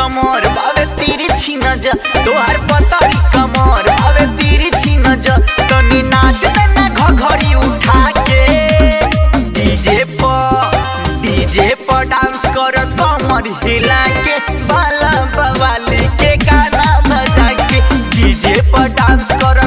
कमर, भावे तिरछी नज़र, तोहर पतरी कमर, भावे तिरछी नज़र, तनी नाच देना घघरी उठा के डीजे पर डीजे पर डांस कर कमर हिला के बाला बवाली के गाना बजा के डीजे पर डांस कर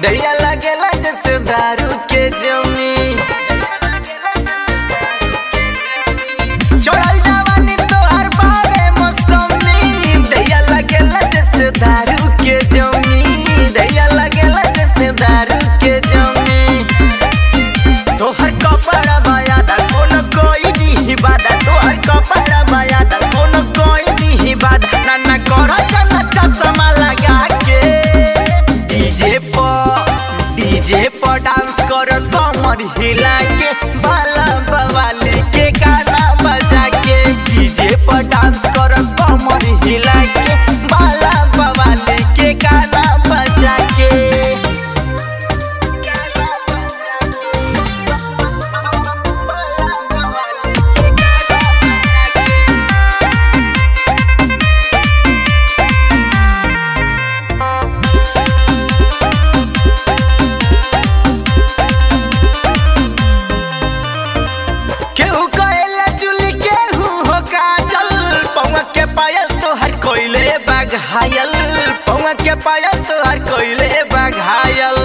de día डीजे पर डांस कर कमर हिला के बाला। हायल पौवा के पायल तो तोहर कोइले बाघायल।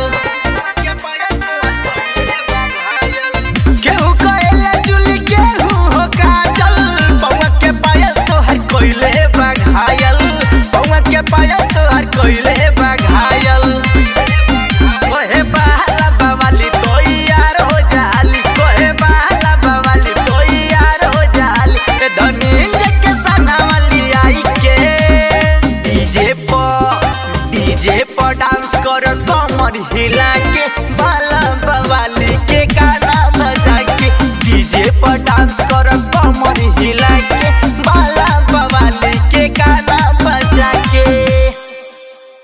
डीजे पर डांस कर कमर हिला के